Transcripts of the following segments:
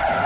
Yeah.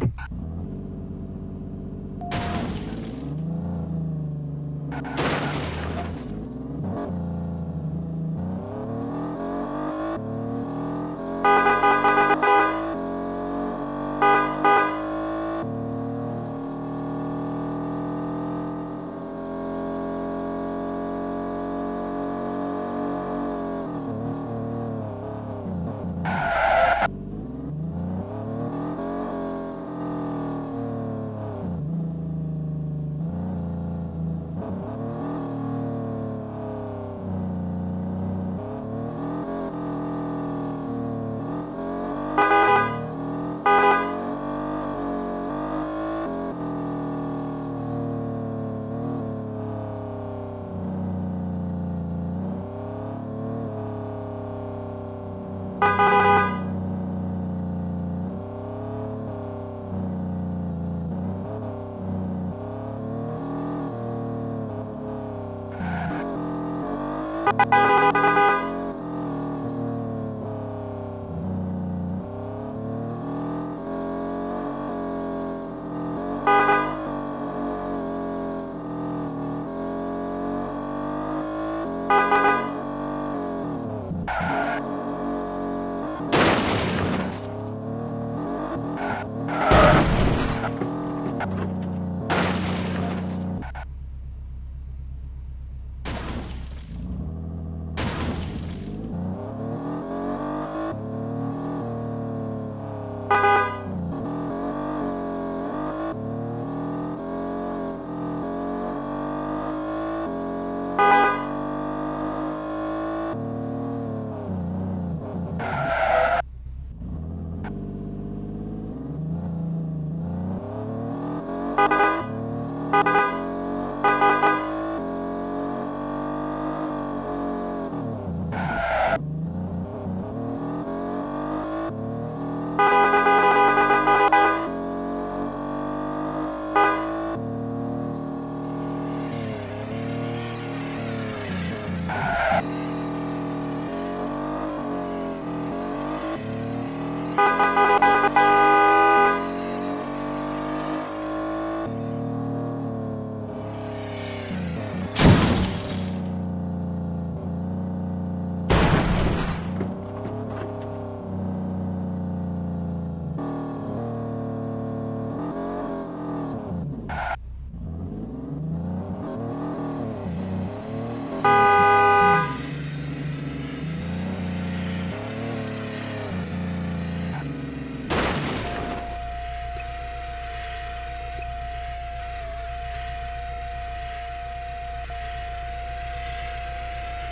you Bye.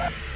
Yeah.